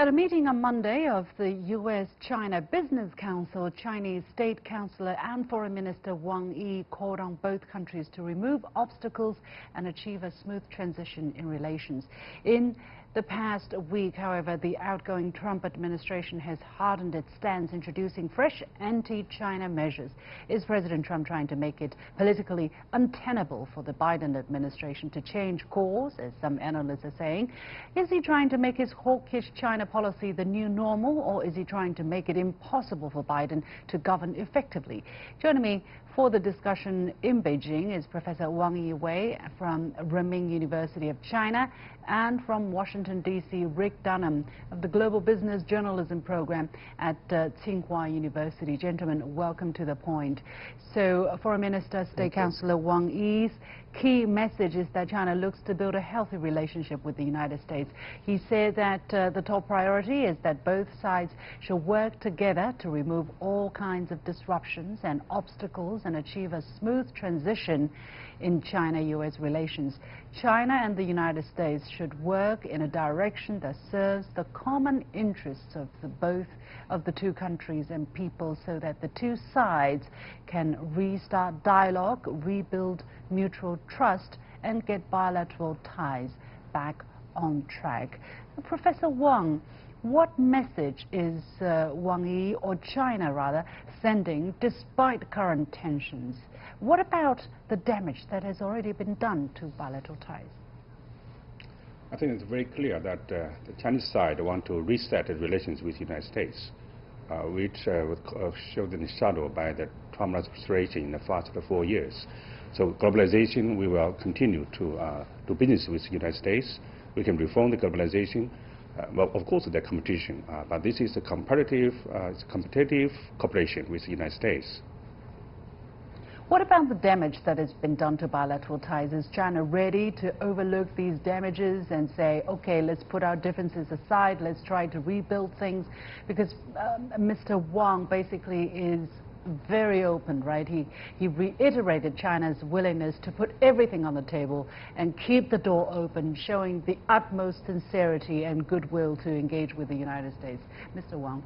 At a meeting on Monday of the U.S.-China Business Council, Chinese State Councilor and Foreign Minister Wang Yi called on both countries to remove obstacles and achieve a smooth transition in relations. In the past week, however, the outgoing Trump administration has hardened its stance, introducing fresh anti-China measures. Is President Trump trying to make it politically untenable for the Biden administration to change course, as some analysts are saying? Is he trying to make his hawkish China policy the new normal, or is he trying to make it impossible for Biden to govern effectively? Joining me for the discussion in Beijing is Professor Wang Yiwei from Renmin University of China and from Washington, D.C., Rick Dunham of the Global Business Journalism Program at uh, Tsinghua University. Gentlemen, welcome to the point. So, Foreign Minister, State Councilor Wang Yi's key message is that China looks to build a healthy relationship with the United States. He said that uh, the top priority is that both sides should work together to remove all kinds of disruptions and obstacles and achieve a smooth transition in China-U.S. relations. China and the United States should work in a direction that serves the common interests of the both of the two countries and people so that the two sides can restart dialogue, rebuild mutual trust and get bilateral ties back on track. Professor Wang, what message is uh, Wang Yi, or China rather, sending despite current tensions? What about the damage that has already been done to bilateral ties? I think it's very clear that uh, the Chinese side want to reset the relations with the United States, uh, which uh, was uh, showed in the shadow by the Trump administration in the past four years. So globalization, we will continue to uh, do business with the United States. We can reform the globalization. Uh, well, of course, there's competition, uh, but this is a competitive, uh, competitive cooperation with the United States. What about the damage that has been done to bilateral ties? Is China ready to overlook these damages and say, okay, let's put our differences aside, let's try to rebuild things? Because um, Mr. Wang basically is very open, right? He, he reiterated China's willingness to put everything on the table and keep the door open, showing the utmost sincerity and goodwill to engage with the United States. Mr. Wang.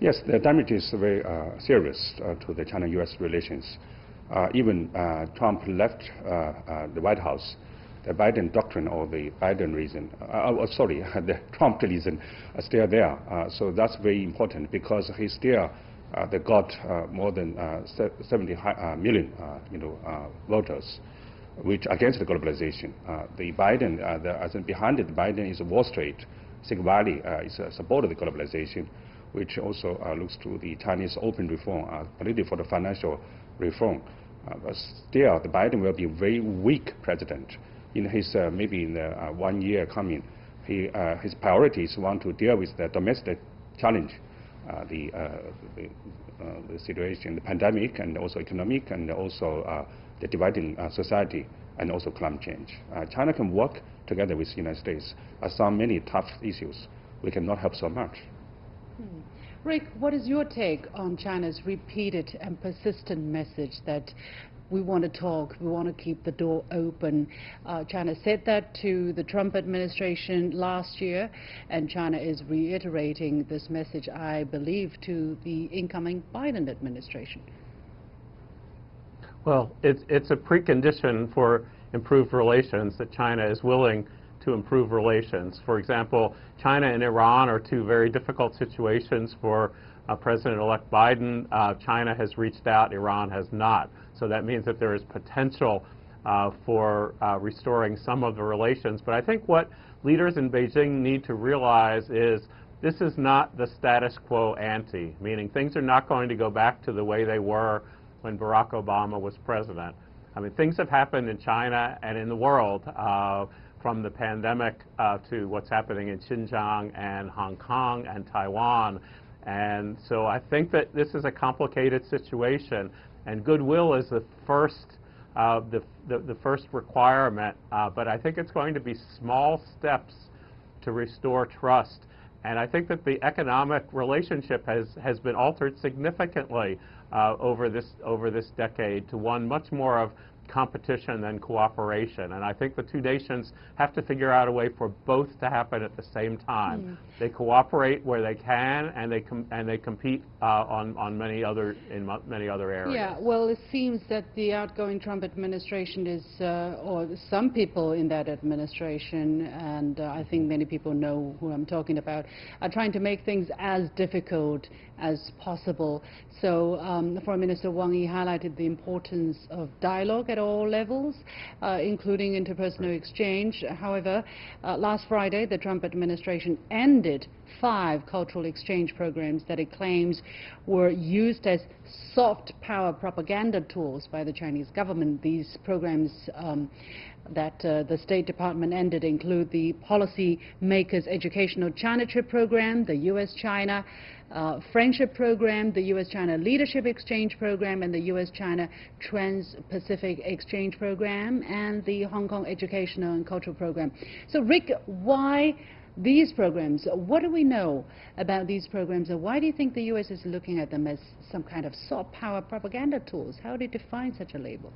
Yes, the damage is very uh, serious uh, to the China-U.S. relations. Uh, even uh, Trump left uh, uh, the White House the Biden doctrine or the Biden reason, uh, sorry, the Trump reason are still there. So that's very important because he still Uh, they got uh, more than uh, 70 uh, million, uh, you know, voters, which against the globalization. the Biden, the, as in behind it, Biden is Wall Street. Silicon Valley is a supporter of the globalization, which also looks to the Chinese open reform, particularly for the financial reform. but still, the Biden will be a very weak president in his maybe in the one year coming. He, his priorities want to deal with the domestic challenge uh, the, uh, the, uh, the, situation, the pandemic, and also economic, and also the dividing society, and also climate change. China can work together with the United States. on some many tough issues, we cannot help so much. Hmm. Rick, what is your take on China's repeated and persistent message that we want to talk, we want to keep the door open. Uh, China said that to the Trump administration last year, and China is reiterating this message, I believe, to the incoming Biden administration. Well, it's, it's a precondition for improved relations that China is willing to improve relations. For example, China and Iran are two very difficult situations for uh, President-elect Biden. Uh, China has reached out, Iran has not. So that means that there is potential uh, for uh, restoring some of the relations. But I think what leaders in Beijing need to realize is this is not the status quo ante, meaning things are not going to go back to the way they were when Barack Obama was president. I mean, things have happened in China and in the world uh, from the pandemic uh, to what's happening in Xinjiang and Hong Kong and Taiwan. And so I think that this is a complicated situation. And goodwill is the first, uh, the, the, the, first requirement, uh, but I think it's going to be small steps to restore trust. And I think that the economic relationship has, has been altered significantly uh, over, this, over this decade to one much more of competition than cooperation. And I think the two nations have to figure out a way for both to happen at the same time. Mm. They cooperate where they can, and they and they compete uh, on on many other in many other areas. Yeah. Well, it seems that the outgoing Trump administration is, uh, or some people in that administration, and uh, I think many people know who I'm talking about, are trying to make things as difficult as possible. So um, Foreign Minister Wang Yi highlighted the importance of dialogue at all levels, uh, including interpersonal exchange. However, uh, last Friday, the Trump administration ended five cultural exchange programs that it claims were used as soft power propaganda tools by the Chinese government. These programs um, that uh, the State Department ended include the Policy Makers Educational China Trip Program, the U.S.-China uh, Friendship Program, the U.S.-China Leadership Exchange Program, and the U.S.-China Trans-Pacific Exchange Program, and the Hong Kong Educational and Cultural Program. So, Rick, why these programs? What do we know about these programs, and why do you think the U.S. is looking at them as some kind of soft power propaganda tools? How do you define such a label?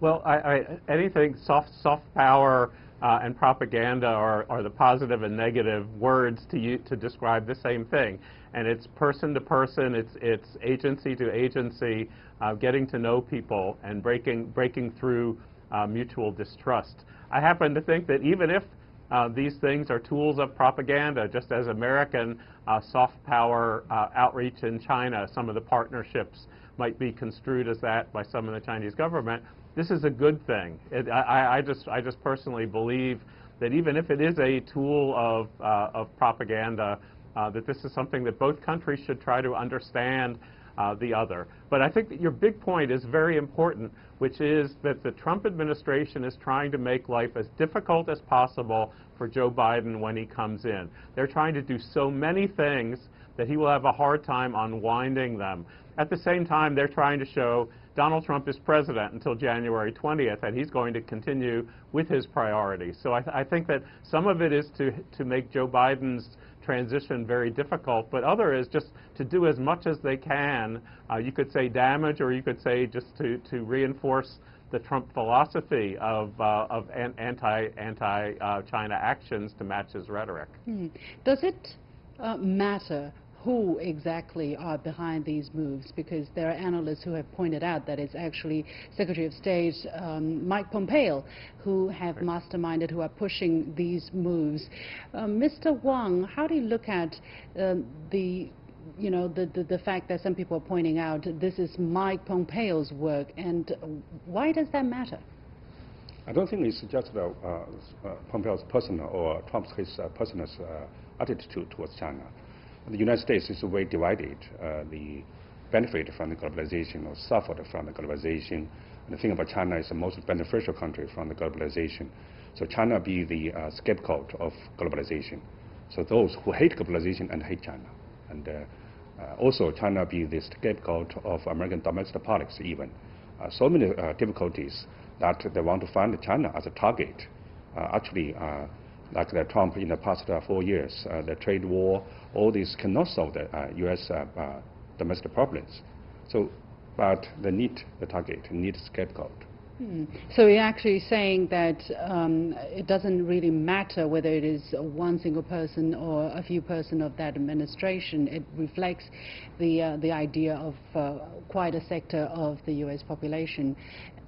Well, I, I, anything soft, soft power uh, and propaganda are, are, the positive and negative words to, to describe the same thing. And it's person to person, it's, it's agency to agency, uh, getting to know people and breaking, breaking through uh, mutual distrust. I happen to think that even if uh, these things are tools of propaganda, just as American uh, soft power uh, outreach in China, some of the partnerships might be construed as that by some in the Chinese government this is a good thing. It, I, I, just, I just personally believe that even if it is a tool of, uh, of propaganda, uh, that this is something that both countries should try to understand uh, the other. But I think that your big point is very important, which is that the Trump administration is trying to make life as difficult as possible for Joe Biden when he comes in. They're trying to do so many things that he will have a hard time unwinding them. At the same time, they're trying to show Donald Trump is president until January 20th, and he's going to continue with his priorities. So I, th I think that some of it is to, to make Joe Biden's transition very difficult, but other is just to do as much as they can. Uh, you could say damage, or you could say just to, to reinforce the Trump philosophy of, uh, of an anti, anti-China uh, actions to match his rhetoric. Hmm. Does it uh, matter who exactly are behind these moves because there are analysts who have pointed out that it's actually Secretary of State um, Mike Pompeo who have masterminded, who are pushing these moves. Um, Mr. Wang, how do you look at uh, the you know, the, the, the, fact that some people are pointing out this is Mike Pompeo's work, and why does that matter? I don't think it's just uh, uh, Pompeo's personal or Trump's his uh, personal uh, attitude towards China the United States is very divided. Uh, the benefit from the globalization or suffered from the globalization. And the thing about China is the most beneficial country from the globalization. So China be the uh, scapegoat of globalization. So those who hate globalization and hate China. And uh, uh also China be the scapegoat of American domestic politics even. Uh, so many uh, difficulties that they want to find China as a target. actually, like the Trump in the past uh, four years, uh, the trade war, all these cannot solve the U.S. Uh, domestic problems. So, but they need the target, need scapegoat. Hmm. So you're actually saying that um, it doesn't really matter whether it is one single person or a few person of that administration. It reflects the uh, the idea of uh, quite a sector of the U.S. population,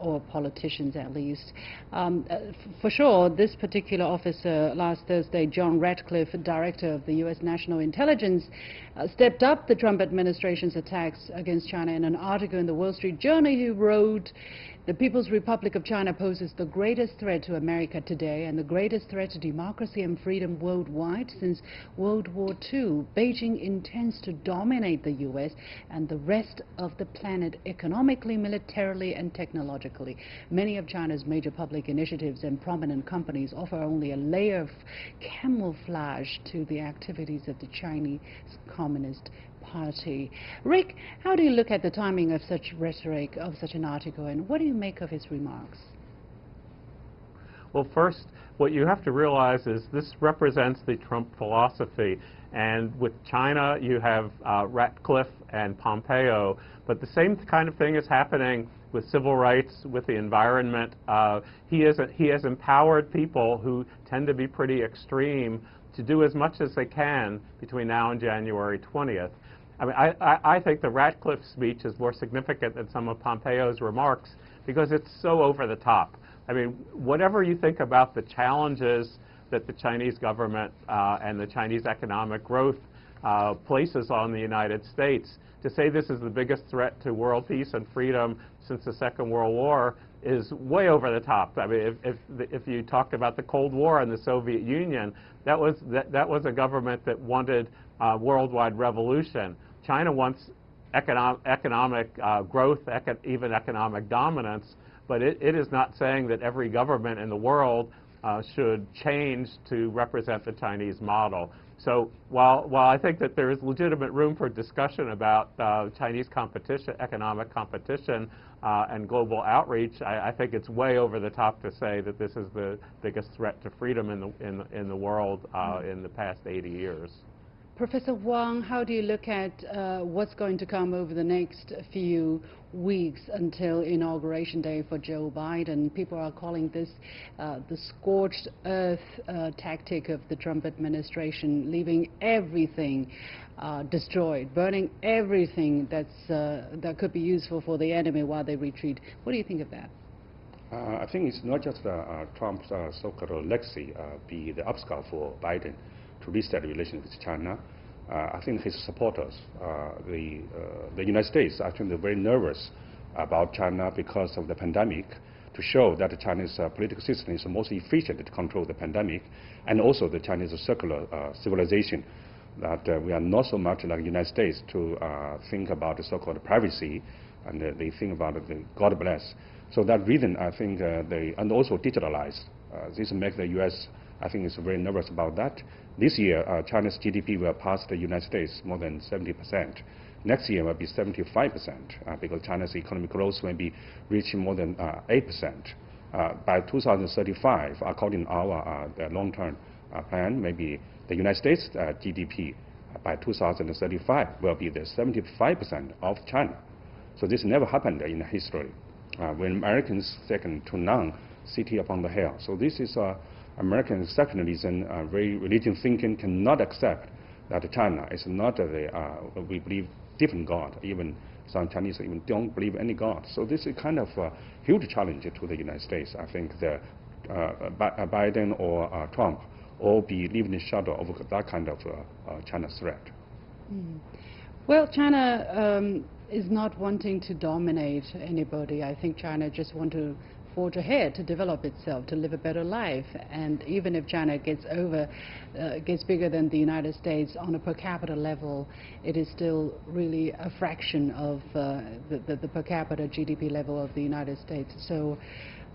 or politicians at least. Um, uh, for sure, this particular officer last Thursday, John Ratcliffe, director of the U.S. National Intelligence, uh, stepped up the Trump administration's attacks against China in an article in the Wall Street Journal. He wrote, the People's Republic of China poses the greatest threat to America today and the greatest threat to democracy and freedom worldwide since World War II. Beijing intends to dominate the U.S. and the rest of the planet economically, militarily, and technologically. Many of China's major public initiatives and prominent companies offer only a layer of camouflage to the activities of the Chinese Communist Party. Rick, how do you look at the timing of such rhetoric of such an article, and what do you make of his remarks? Well, first, what you have to realize is this represents the Trump philosophy. And with China, you have uh, Ratcliffe and Pompeo. But the same kind of thing is happening with civil rights, with the environment. Uh, he, is a, he has empowered people who tend to be pretty extreme to do as much as they can between now and January 20th. I mean, I, I, I think the Ratcliffe speech is more significant than some of Pompeo's remarks because it's so over the top. I mean, whatever you think about the challenges that the Chinese government uh, and the Chinese economic growth uh, places on the United States, to say this is the biggest threat to world peace and freedom since the Second World War is way over the top. I mean, if, if, if you talked about the Cold War and the Soviet Union, that was, that, that was a government that wanted uh, worldwide revolution. China wants economic, economic uh, growth, eco even economic dominance, but it, it is not saying that every government in the world uh, should change to represent the Chinese model. So while, while I think that there is legitimate room for discussion about uh, Chinese competition, economic competition, uh, and global outreach, I, I, think it's way over the top to say that this is the biggest threat to freedom in the, in, in the world uh, in the past 80 years. Professor Wang, how do you look at uh, what's going to come over the next few weeks until inauguration day for Joe Biden? People are calling this uh, the scorched earth uh, tactic of the Trump administration, leaving everything uh, destroyed, burning everything that's, uh, that could be useful for the enemy while they retreat. What do you think of that? Uh, I think it's not just Trump's so-called legacy be the obstacle for Biden to restart relations with China. Uh, I think his supporters, uh, the, uh, the United States, actually very nervous about China because of the pandemic to show that the Chinese uh, political system is the most efficient to control the pandemic, and also the Chinese circular uh, civilization, that uh, we are not so much like the United States to think about the so-called privacy, and they think about the God bless. So that reason, I think they, and also digitalized, this makes the U.S. I think is very nervous about that. This year, uh, China's GDP will pass the United States more than 70%. Next year will be 75% uh, because China's economic growth will be reaching more than 8%. Uh, uh, by 2035, according to our uh, long-term uh, plan, maybe the United States GDP by 2035 will be the 75% of China. So this never happened in history. when Americans second to none, city upon the hill. So this is a American secularism, uh, very religion thinking cannot accept that China is not the, uh, we believe, different God. Even some Chinese even don't believe any God. So this is kind of a huge challenge to the United States. I think the uh, Biden or uh, Trump all be living in shadow of that kind of uh, uh, China threat. Mm. Well, China um, is not wanting to dominate anybody. I think China just want to forge ahead to develop itself, to live a better life. And even if China gets over, uh, gets bigger than the United States on a per capita level, it is still really a fraction of uh, the, the, the per capita GDP level of the United States. So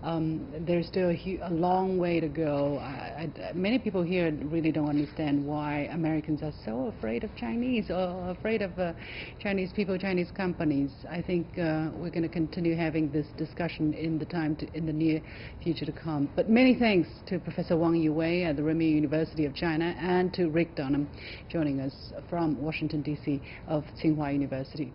um, there's still a, a, long way to go. I, I, many people here really don't understand why Americans are so afraid of Chinese or afraid of uh, Chinese people, Chinese companies. I think uh, we're going to continue having this discussion in the time to, in the near future to come. But many thanks to Professor Wang Yiwei at the Renmin University of China and to Rick Dunham joining us from Washington D.C. of Tsinghua University.